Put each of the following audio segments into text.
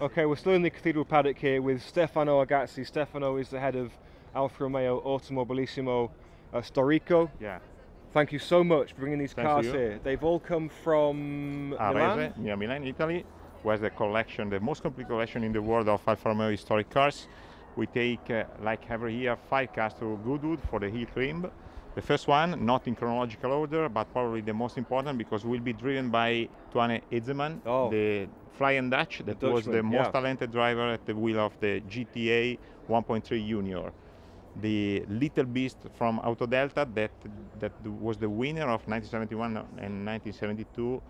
Okay, we're still in the Cathedral paddock here with Stefano Agazzi. Stefano is the head of Alfa Romeo Automobilismo uh, Storico. Yeah. Thank you so much for bringing these Thanks cars here. They've all come from Arese, Milan. near Milan, Italy, was the collection, the most complete collection in the world of Alfa Romeo historic cars. We take, uh, like every year, five cars to Goodwood for the heat Rim. The first one, not in chronological order, but probably the most important because we'll be driven by Toine Hezemans, Oh. the Flying Dutch, that was the most yeah. talented driver at the wheel of the GTA 1.3 Junior. The Little Beast from Autodelta that that was the winner of 1971 and 1972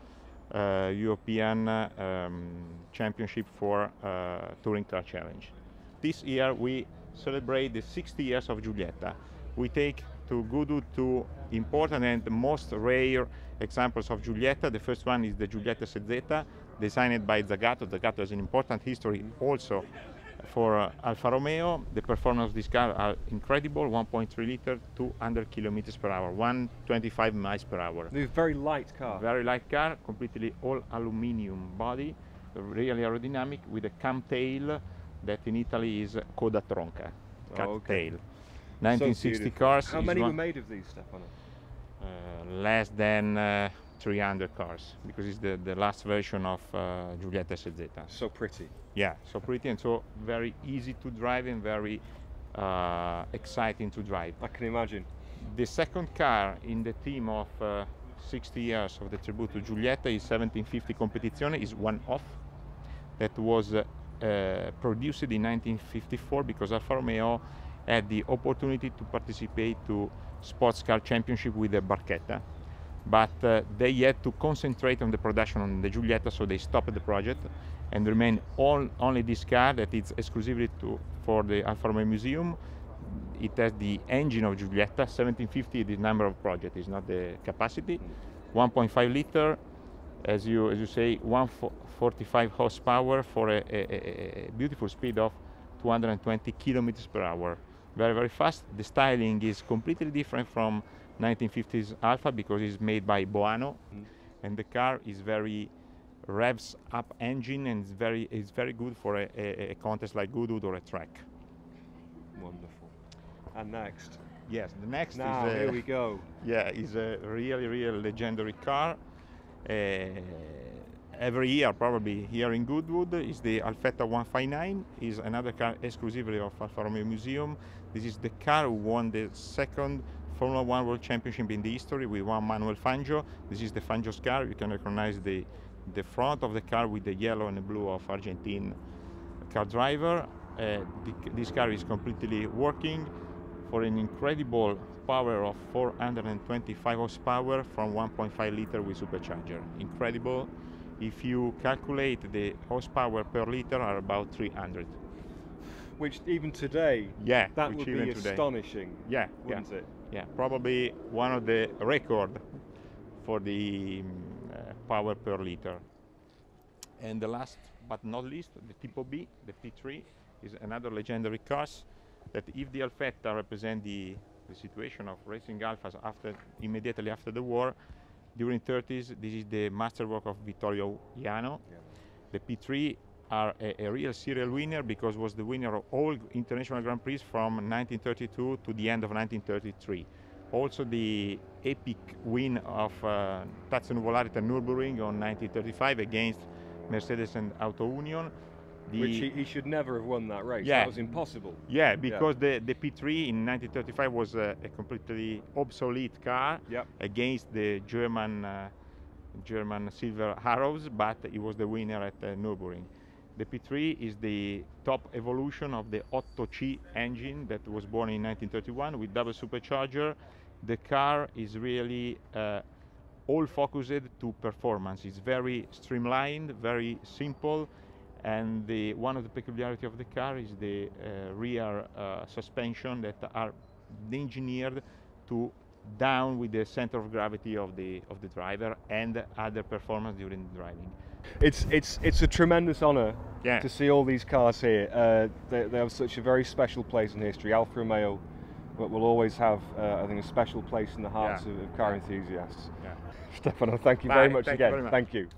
uh, European uh, um, Championship for uh, Touring Car Challenge. This year we celebrate the 60 years of Giulietta. We take to Goodwood two important and most rare examples of Giulietta. The first one is the Giulietta Sezzetta, designed by Zagato. Zagato has an important history also for uh, Alfa Romeo. The performance of this car are incredible, 1.3 liter, 200 kilometers per hour, 125 miles per hour. Very light car. Very light car, completely all aluminium body, really aerodynamic with a Kamm tail that in Italy is coda tronca, cat Oh, okay. tail. So 1960 beautiful. cars. How many were made of these, Stefano? uh, less than uh, 300 cars because it's the, the last version of uh, Giulietta Sezzetta. So pretty. Yeah, so pretty and so very easy to drive and very uh, exciting to drive. I can imagine. The second car in the team of uh, 60 years of the tribute to Giulietta is 1750 Competizione, is one off that was uh, uh, produced in 1954 because Alfa Romeo had the opportunity to participate to sports car championship with the Barchetta but uh, they had to concentrate on the production on the Giulietta so they stopped the project and remain all, only this car that is exclusively to, for the Alfa Romeo Museum. It has the engine of Giulietta 1750 the number of project is not the capacity. 1.5 liter as you as you say 145 horsepower for a- a- a beautiful speed of 220 kilometers per hour very very fast the styling is completely different from 1950s Alfa because it's made by boano Mm. and the car is very revs up engine and it's very it's very good for a, a, a contest like goodwood or a track Wonderful. And next. yes the next Now, is a, here we go. yeah, it's a really, really legendary car. Uh, every year, probably here in Goodwood, is the Alfetta 159. is another car exclusively of Alfa Romeo Museum. This is the car who won the second Formula One World Championship in the history with Juan Manuel Fangio. This is the Fangio's car. You can recognize the the front of the car with the yellow and the blue of Argentine car driver. Uh, this car is completely working for an incredible power of 425 horsepower from 1.5 liter with supercharger. Incredible. If you calculate the horsepower per liter are about 300. Which even today, Yeah, that would be astonishing, Yeah, yeah, wouldn't it? yeah. Probably one of the record for the mm, uh, power per liter. And the last but not least, the Tipo B, the P3, is another legendary cars that if the Alfetta represent the, the situation of racing Alfas after immediately after the war, during 30s, this is the masterwork of Vittorio Jano. Yeah. The P3 are a, a real serial winner because was the winner of all international Grand Prix from 1932 to the end of 1933. Also the epic win of uh, Tazio Nuvolari at Nürburgring on 1935 against Mercedes and Auto Union. The- Which he, he should never have won that race. Yeah. That was impossible. yeah, because the, the P3 in 1935 was a, a completely obsolete car Yep. against the German uh, German Silver Arrows, but he was the winner at uh, Nürburgring. The P3 is the top evolution of the Otto C engine that was born in 1931 with double supercharger. The car is really uh, all focused to performance. It's very streamlined, very simple, and the, one of the peculiarity of the car is the uh, rear uh, suspension that are engineered to down with the center of gravity of the of the driver and other performance during the driving. It's it's it's a tremendous honour Yeah. to see all these cars here. Uh, they, they have such a very special place in history. Alfa Romeo will, will always have, uh, I think, a special place in the hearts Yeah. of, of car enthusiasts. Yeah. Stefano, thank you very much Thank you again. very much. Thank you.